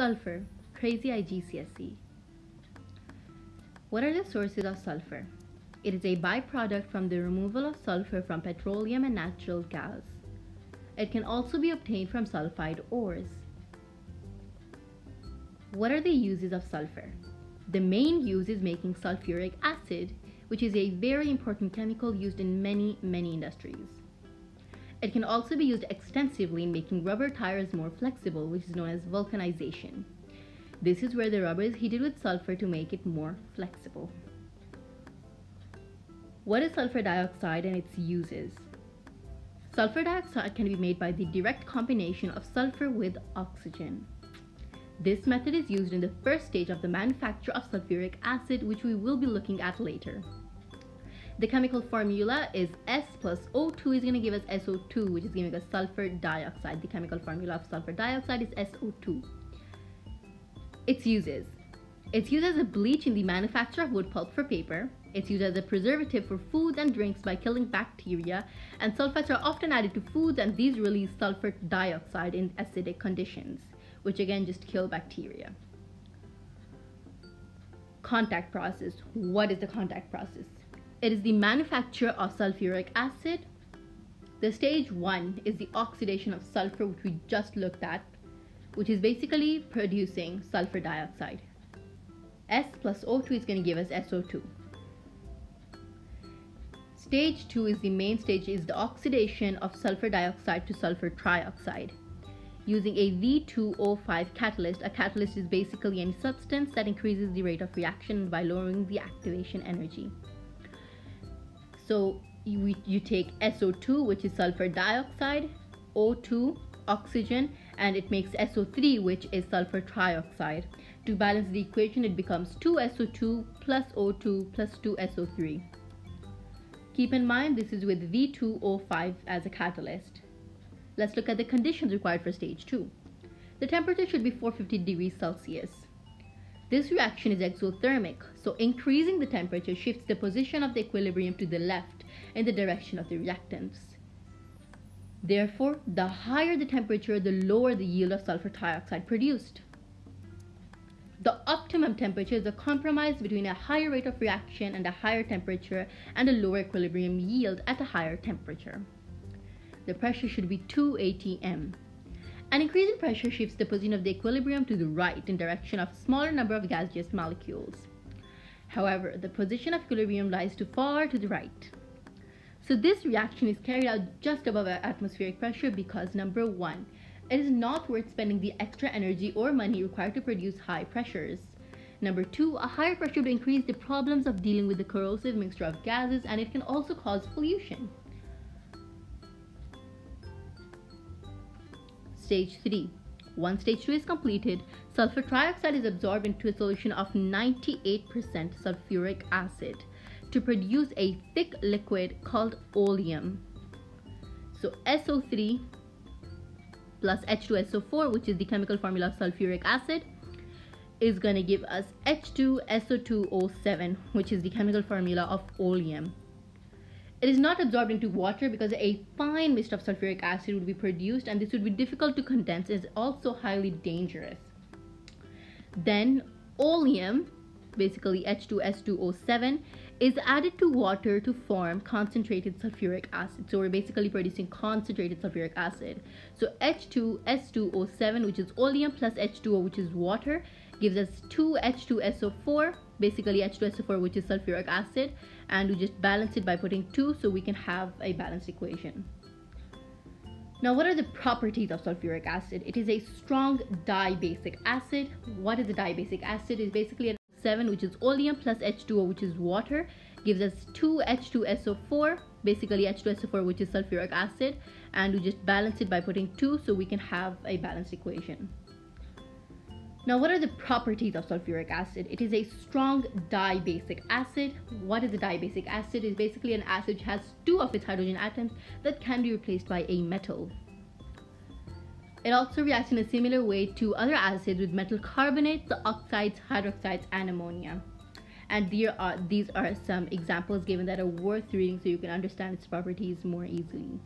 Sulfur, crazy IGCSE. What are the sources of sulfur? It is a byproduct from the removal of sulfur from petroleum and natural gas. It can also be obtained from sulfide ores. What are the uses of sulfur? The main use is making sulfuric acid, which is a very important chemical used in many, many industries. It can also be used extensively in making rubber tires more flexible, which is known as vulcanization. This is where the rubber is heated with sulfur to make it more flexible. What is sulfur dioxide and its uses? Sulfur dioxide can be made by the direct combination of sulfur with oxygen. This method is used in the first stage of the manufacture of sulfuric acid, which we will be looking at later. The chemical formula is S plus O2 is going to give us SO2, which is giving us sulfur dioxide. The chemical formula of sulfur dioxide is SO2. Its uses. It's used as a bleach in the manufacture of wood pulp for paper. It's used as a preservative for food and drinks by killing bacteria. And sulfates are often added to foods and these release sulfur dioxide in acidic conditions, which again just kill bacteria. Contact process. What is the contact process? It is the manufacture of sulfuric acid. The stage one is the oxidation of sulfur, which we just looked at, which is basically producing sulfur dioxide. S plus O2 is going to give us SO2. Stage 2 is the main stage is the oxidation of sulfur dioxide to sulfur trioxide. Using a V2O5 catalyst, a catalyst is basically any substance that increases the rate of reaction by lowering the activation energy. So you, you take SO2, which is sulfur dioxide, O2, oxygen, and it makes SO3, which is sulfur trioxide. To balance the equation, it becomes 2SO2 plus O2 plus 2SO3. Keep in mind this is with V2O5 as a catalyst. Let's look at the conditions required for stage 2. The temperature should be 450 degrees Celsius. This reaction is exothermic, so increasing the temperature shifts the position of the equilibrium to the left in the direction of the reactants. Therefore, the higher the temperature, the lower the yield of sulfur trioxide produced. The optimum temperature is a compromise between a higher rate of reaction and a higher temperature and a lower equilibrium yield at a higher temperature. The pressure should be 2 atm. An increase in pressure shifts the position of the equilibrium to the right in direction of a smaller number of gaseous molecules. However, the position of equilibrium lies too far to the right. So this reaction is carried out just above atmospheric pressure because number one, it is not worth spending the extra energy or money required to produce high pressures. Number two, a higher pressure would increase the problems of dealing with the corrosive mixture of gases and it can also cause pollution. Stage 3. Once stage 2 is completed, sulfur trioxide is absorbed into a solution of 98% sulfuric acid to produce a thick liquid called oleum. So SO3 plus H2SO4, which is the chemical formula of sulfuric acid, is going to give us H2SO2O7, which is the chemical formula of oleum. It is not absorbed into water because a fine mist of sulfuric acid would be produced and this would be difficult to condense and is also highly dangerous. Then oleum, basically H2S2O7, is added to water to form concentrated sulfuric acid. So we're basically producing concentrated sulfuric acid. So H2S2O7, which is oleum plus H2O, which is water, gives us 2H2SO4, basically H2SO4, which is sulfuric acid, and we just balance it by putting 2 so we can have a balanced equation. Now, what are the properties of sulfuric acid? It is a strong dibasic acid. What is a dibasic acid? It's basically a 7, which is oleum, plus H2O, which is water, gives us 2 H2SO4, basically H2SO4, which is sulfuric acid, and we just balance it by putting 2 so we can have a balanced equation. Now, what are the properties of sulfuric acid? It is a strong dibasic acid. What is a dibasic acid? It's basically an acid which has two of its hydrogen atoms that can be replaced by a metal. It also reacts in a similar way to other acids with metal carbonates, the oxides, hydroxides, and ammonia. And there are, these are some examples given that are worth reading so you can understand its properties more easily.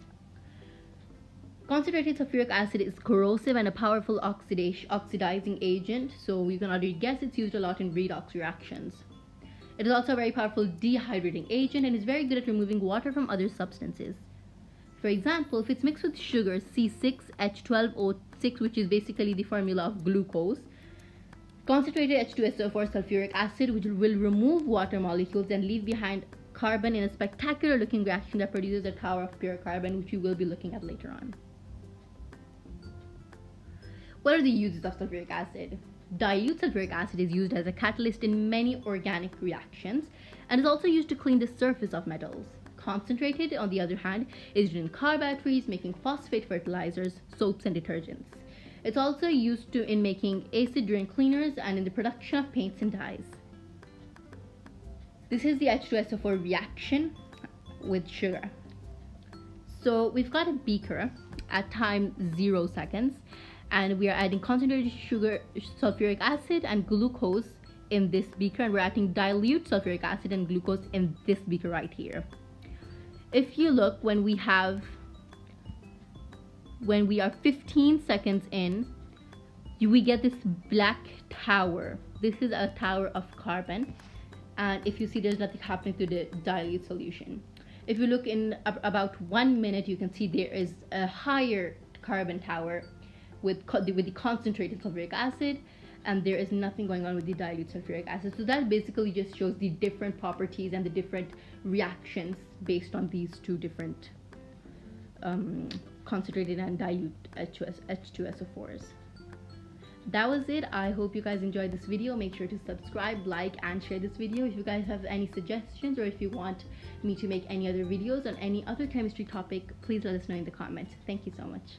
Concentrated sulfuric acid is corrosive and a powerful oxidizing agent, so you can already guess it's used a lot in redox reactions. It is also a very powerful dehydrating agent and is very good at removing water from other substances. For example, if it's mixed with sugar C6H12O6, which is basically the formula of glucose, concentrated H2SO4 sulfuric acid, which will remove water molecules and leave behind carbon in a spectacular looking reaction that produces a tower of pure carbon, which we will be looking at later on. What are the uses of sulfuric acid? Dilute sulfuric acid is used as a catalyst in many organic reactions and is also used to clean the surface of metals. Concentrated, on the other hand, is used in car batteries, making phosphate fertilizers, soaps, and detergents. It's also used to, in making acid drain cleaners and in the production of paints and dyes. This is the H2SO4 reaction with sugar. So we've got a beaker at time 0 seconds and we are adding concentrated sugar sulfuric acid and glucose in this beaker and we're adding dilute sulfuric acid and glucose in this beaker right here. If you look when we have when we are 15 seconds in we get this black tower. This is a tower of carbon and if you see there's nothing happening to the dilute solution. If you look in about one minute you can see there is a higher carbon tower with, with the concentrated sulfuric acid and there is nothing going on with the dilute sulfuric acid. So that basically just shows the different properties and the different reactions based on these two different um, concentrated and dilute H2S, H2SO4s. That was it. I hope you guys enjoyed this video. Make sure to subscribe, like, and share this video. If you guys have any suggestions or if you want me to make any other videos on any other chemistry topic, please let us know in the comments. Thank you so much.